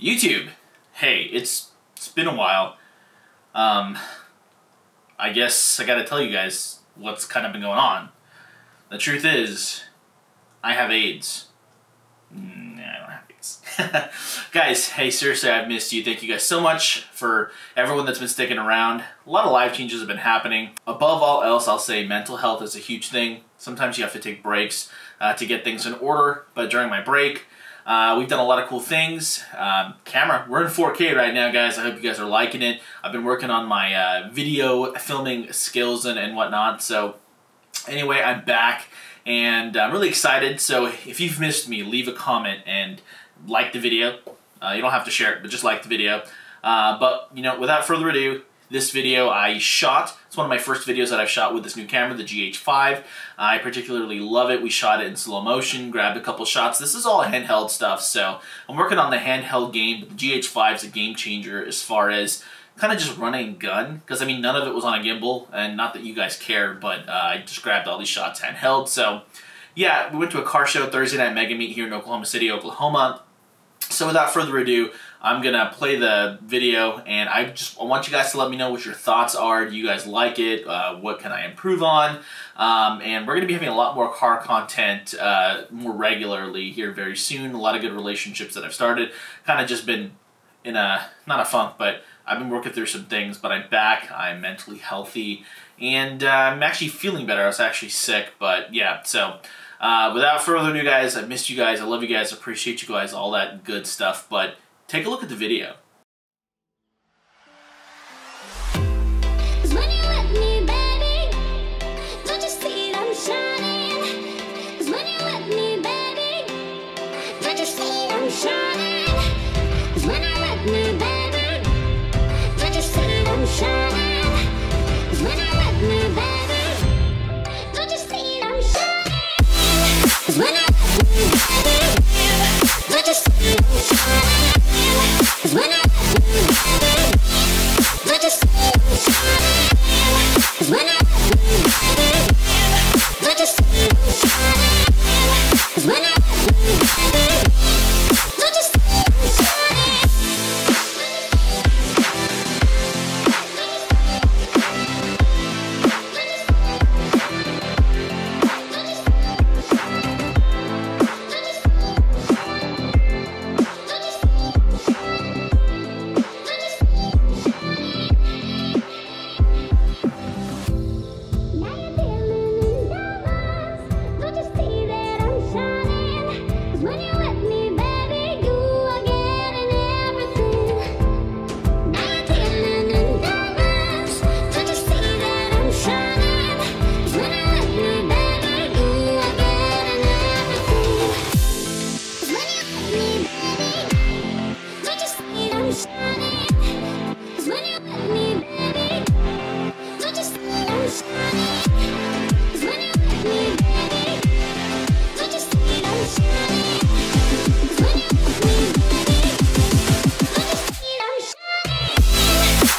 YouTube. Hey, it's it's been a while. Um, I guess I gotta tell you guys what's kind of been going on. The truth is, I have AIDS. Nah, I don't have AIDS. guys, hey, seriously, I've missed you. Thank you guys so much for everyone that's been sticking around. A lot of life changes have been happening. Above all else, I'll say mental health is a huge thing. Sometimes you have to take breaks uh, to get things in order, but during my break, uh, we've done a lot of cool things. Um, camera, we're in 4K right now, guys. I hope you guys are liking it. I've been working on my uh, video filming skills and, and whatnot. So anyway, I'm back and I'm really excited. So if you've missed me, leave a comment and like the video. Uh, you don't have to share it, but just like the video. Uh, but, you know, without further ado, this video I shot. It's one of my first videos that I've shot with this new camera, the GH5. I particularly love it. We shot it in slow motion, grabbed a couple shots. This is all handheld stuff, so I'm working on the handheld game, but the GH5 is a game changer as far as kind of just running gun, because I mean, none of it was on a gimbal, and not that you guys care, but uh, I just grabbed all these shots handheld, so yeah, we went to a car show Thursday night Mega Meet here in Oklahoma City, Oklahoma. So without further ado, I'm gonna play the video and I just I want you guys to let me know what your thoughts are. Do you guys like it? Uh, what can I improve on? Um, and we're gonna be having a lot more car content uh, more regularly here very soon. A lot of good relationships that I've started. Kind of just been in a, not a funk, but I've been working through some things, but I'm back. I'm mentally healthy and uh, I'm actually feeling better. I was actually sick, but yeah, so uh, without further ado, guys, I missed you guys. I love you guys. Appreciate you guys. All that good stuff. But take a look at the video.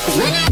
When I